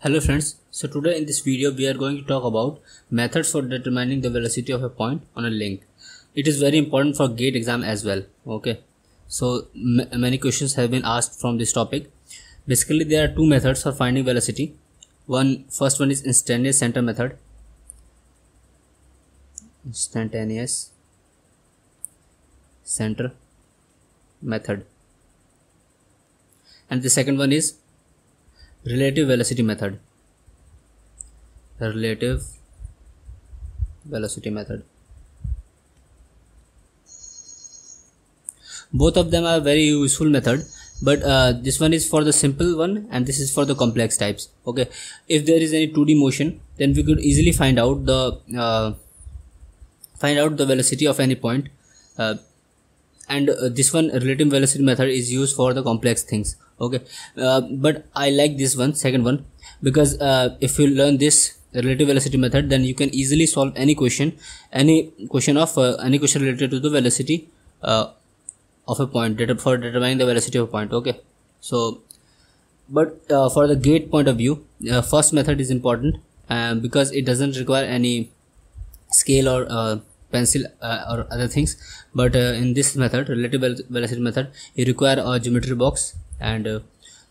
Hello friends, so today in this video we are going to talk about methods for determining the velocity of a point on a link. It is very important for gate exam as well. Okay, so many questions have been asked from this topic. Basically there are two methods for finding velocity. One first one is instantaneous center method. Instantaneous center method and the second one is relative velocity method. Relative velocity method. Both of them are very useful method but uh, this one is for the simple one and this is for the complex types. Okay. If there is any 2d motion then we could easily find out the uh, find out the velocity of any point uh, and uh, this one relative velocity method is used for the complex things okay. Uh, but i like this one second one because uh, if you learn this relative velocity method then you can easily solve any question any question of uh, any question related to the velocity uh, of a point for determining the velocity of a point. Okay. So but uh, for the gate point of view first method is important because it doesn't require any scale or pencil uh, or other things. But uh, in this method relative velocity method you require a geometry box and uh,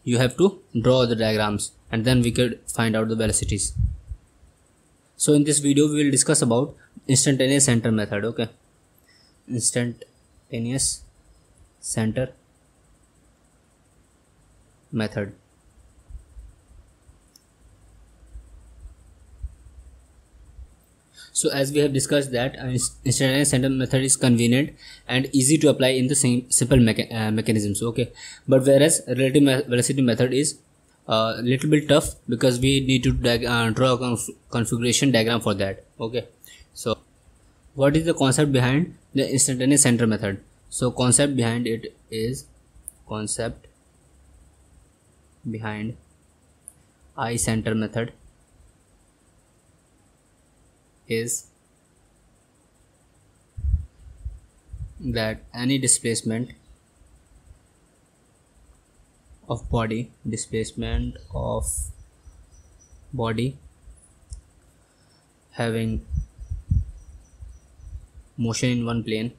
you have to draw the diagrams and then we could find out the velocities. So in this video we will discuss about instantaneous center method okay? Instantaneous center method so as we have discussed that uh, instantaneous center method is convenient and easy to apply in the same simple mecha uh, mechanisms okay? But whereas relative velocity method is a uh, little bit tough because we need to uh, draw a conf configuration diagram for that okay? So what is the concept behind the instantaneous center method? So concept behind it is concept behind i center method is that any displacement of body displacement of body having motion in one plane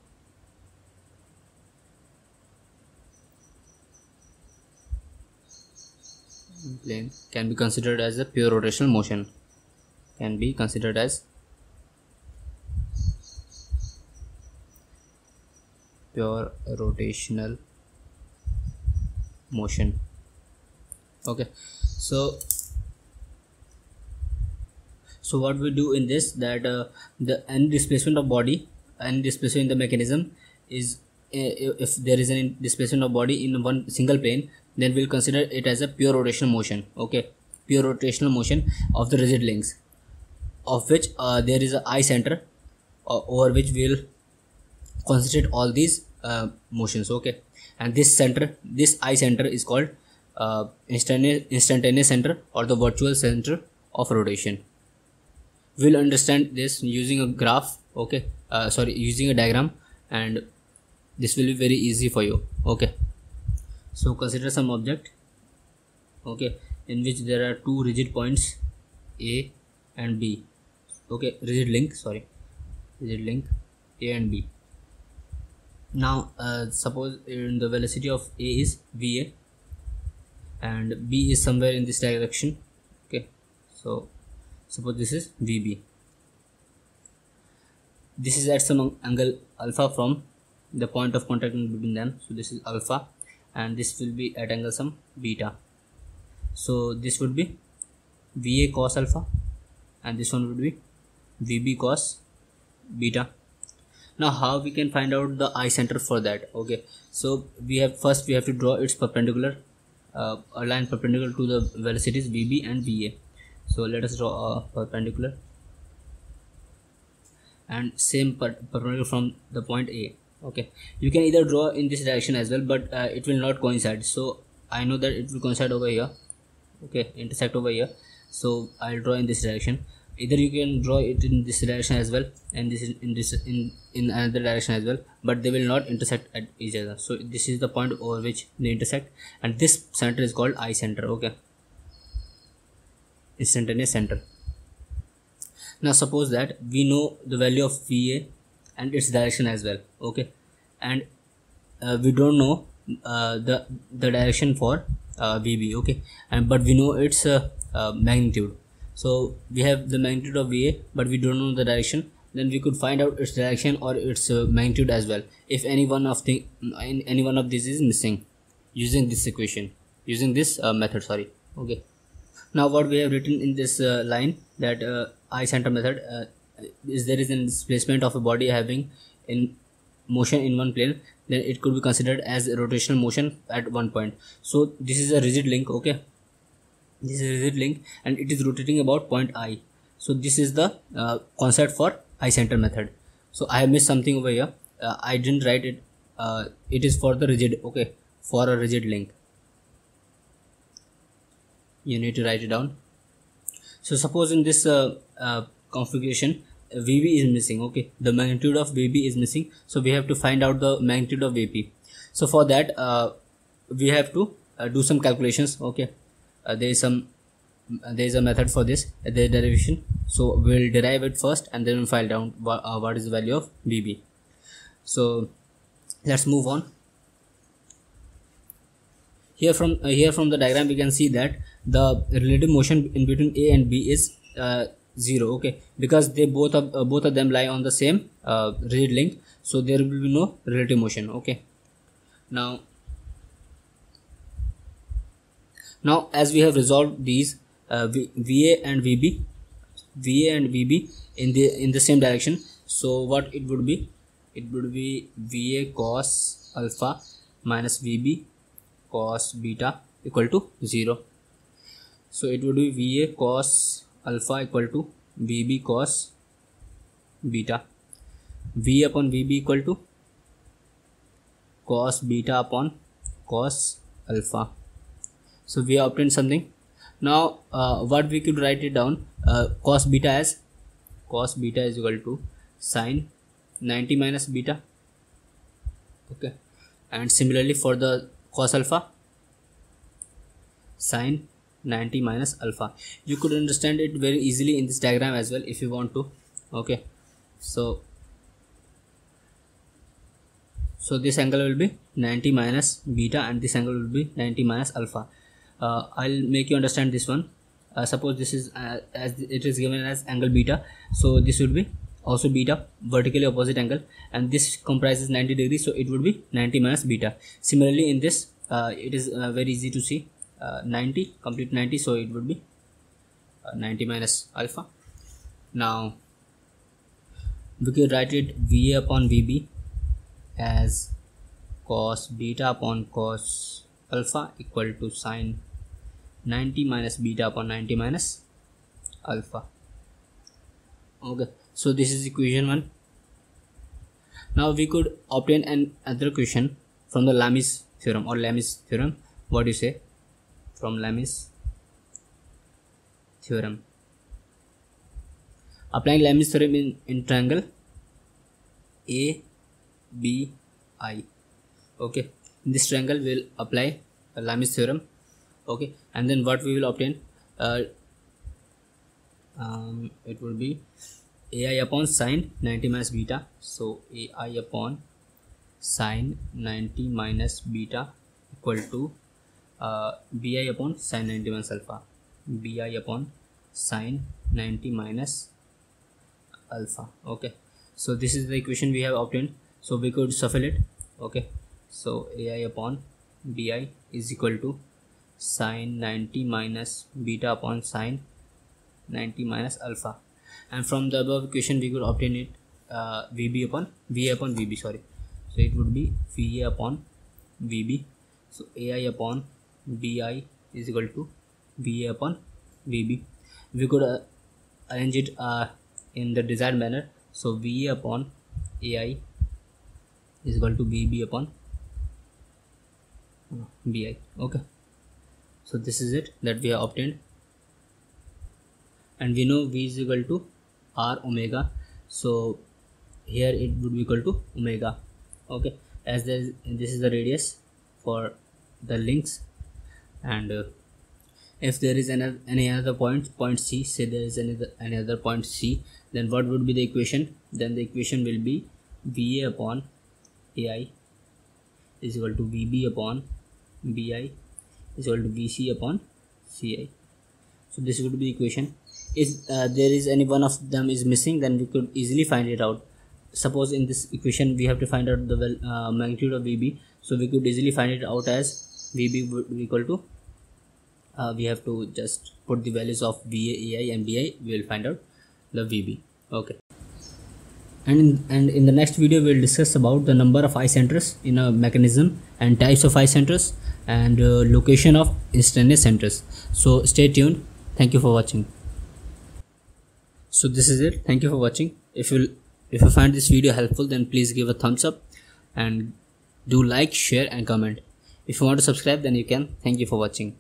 plane can be considered as a pure rotational motion can be considered as pure rotational motion. Okay. So so what we do in this that uh, the any displacement of body and displacement in the mechanism is uh, if there is any displacement of body in one single plane then we'll consider it as a pure rotational motion. Okay. Pure rotational motion of the rigid links of which uh, there is a i center uh, over which we'll concentrate all these uh, motions okay? And this center this i center is called uh, instantaneous, instantaneous center or the virtual center of rotation. We'll understand this using a graph okay? Uh, sorry using a diagram and this will be very easy for you okay? So consider some object okay? In which there are two rigid points a and b okay? Rigid link sorry. Rigid link a and b now uh, suppose in the velocity of a is va and b is somewhere in this direction okay. So suppose this is vb. This is at some angle alpha from the point of contact between them. So this is alpha and this will be at angle some beta. So this would be va cos alpha and this one would be vb cos beta now how we can find out the i center for that? Okay. So we have first we have to draw its perpendicular uh, a line perpendicular to the velocities vb and va so let us draw a perpendicular. And same per perpendicular from the point a. Okay. You can either draw in this direction as well but uh, it will not coincide. So i know that it will coincide over here. Okay. Intersect over here. So i'll draw in this direction either you can draw it in this direction as well and this is in this in in another direction as well but they will not intersect at each other. So this is the point over which they intersect and this center is called i center okay? Instantaneous center. Now suppose that we know the value of va and its direction as well okay? And uh, we don't know uh, the the direction for uh, vb okay? And but we know its uh, uh, magnitude so we have the magnitude of va but we don't know the direction. Then we could find out its direction or its uh, magnitude as well. If any one of the any one of these is missing using this equation using this uh, method sorry. Okay. Now what we have written in this uh, line that uh, i center method is there is a displacement of a body having in motion in one plane then it could be considered as rotational motion at one point. So this is a rigid link okay this is rigid link and it is rotating about point i. So this is the uh, concept for i center method. So i have missed something over here. Uh, i didn't write it. Uh, it is for the rigid okay for a rigid link. You need to write it down. So suppose in this uh, uh, configuration vb is missing okay. The magnitude of vb is missing. So we have to find out the magnitude of vb so for that uh, we have to do some calculations okay there is some uh, there is a method for this uh, the derivation. So we'll derive it first and then we'll file down wh uh, what is the value of vb so let's move on. Here from here from the diagram we can see that the relative motion in between a and b is 0 okay? Because they both of uh, both of them lie on the same uh, rigid link so there will be no relative motion okay? Now now as we have resolved these uh, va and vb va and vb in the in the same direction so what it would be? It would be va cos alpha minus vb cos beta equal to 0 so it would be va cos alpha equal to vb cos beta. V upon vb equal to cos beta upon cos alpha so we have obtained something. Now uh, what we could write it down uh, cos beta as cos beta is equal to sine 90 minus beta. Okay. And similarly for the cos alpha sine 90 minus alpha. You could understand it very easily in this diagram as well if you want to. Okay. So so this angle will be 90 minus beta and this angle will be 90 minus alpha uh, i'll make you understand this one. Uh, suppose this is uh, as it is given as angle beta. So this would be also beta vertically opposite angle. And this comprises 90 degrees so it would be 90 minus beta. Similarly in this uh, it is uh, very easy to see uh, 90 complete 90 so it would be uh, 90 minus alpha. Now we could write it va upon vb as cos beta upon cos alpha equal to sine 90 minus beta upon 90 minus alpha okay so this is equation 1 now we could obtain an other equation from the Lami's theorem or Lami's theorem what do you say from Lami's theorem. Applying Lami's theorem in, in triangle A B I. Okay, in this triangle we'll apply Lami's theorem. Okay, and then what we will obtain? Uh, um, it will be ai upon sine 90 minus beta. So ai upon sine 90 minus beta equal to uh, bi upon sine 90 minus alpha. Bi upon sine 90 minus alpha. Okay. So this is the equation we have obtained. So we could shuffle it okay. So ai upon bi is equal to sine 90 minus beta upon sine 90 minus alpha. And from the above equation we could obtain it uh, vb upon va upon vb sorry. So it would be va upon vb. So ai upon bi is equal to va upon vb. We could uh, arrange it uh, in the desired manner. So va upon ai is equal to vb upon uh, bi okay so this is it that we have obtained. And we know v is equal to r omega. So here it would be equal to omega. Okay. As there is, this is the radius for the links. And uh, if there is any, any other point point c say there is any, any other point c then what would be the equation? Then the equation will be va upon ai is equal to vb upon bi is equal to vc upon ci. So this would be the equation. If uh, there is any one of them is missing then we could easily find it out. Suppose in this equation we have to find out the uh, magnitude of vb. So we could easily find it out as vb would be equal to uh, we have to just put the values of va ai and bi we will find out the vb. Okay and in, and in the next video we'll discuss about the number of i centers in a mechanism and types of i centers and uh, location of instantaneous centers. So stay tuned. Thank you for watching. So this is it. Thank you for watching. If you if you find this video helpful then please give a thumbs up and do like share and comment. If you want to subscribe then you can. Thank you for watching